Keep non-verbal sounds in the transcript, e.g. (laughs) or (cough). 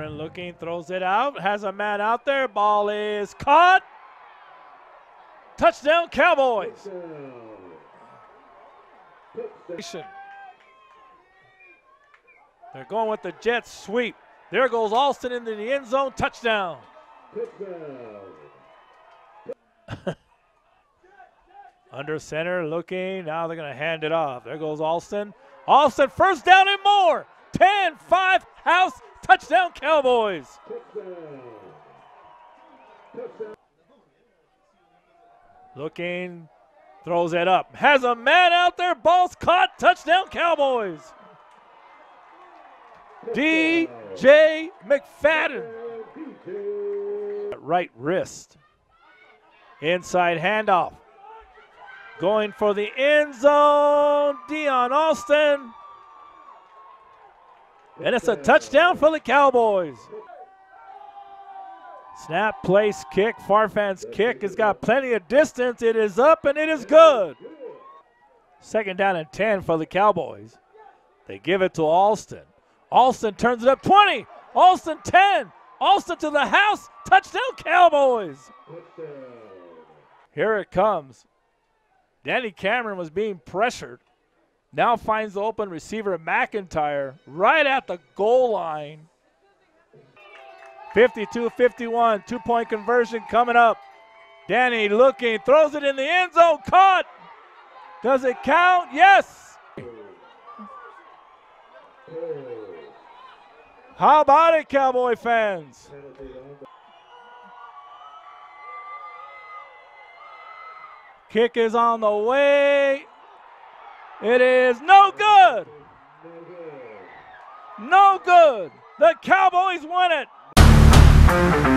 Cameron looking, throws it out, has a man out there. Ball is caught. Touchdown, Cowboys. They're going with the jet sweep. There goes Alston into the end zone. Touchdown. (laughs) Under center looking. Now they're going to hand it off. There goes Alston. Alston first down and more. 10 5 house. Touchdown, Cowboys. Looking. Throws it up. Has a man out there. Ball's caught. Touchdown, Cowboys. DJ McFadden. Right wrist. Inside handoff. Going for the end zone. Dion Alston. And it's a touchdown for the Cowboys. Snap, place, kick. Farfan's kick has got plenty of distance. It is up and it is good. Second down and 10 for the Cowboys. They give it to Alston. Alston turns it up 20. Alston 10. Alston to the house. Touchdown, Cowboys. Here it comes. Danny Cameron was being pressured. Now finds the open receiver McIntyre right at the goal line. 52 51, two point conversion coming up. Danny looking, throws it in the end zone, caught. Does it count? Yes. How about it, Cowboy fans? Kick is on the way. It is no good. No good. The Cowboys win it.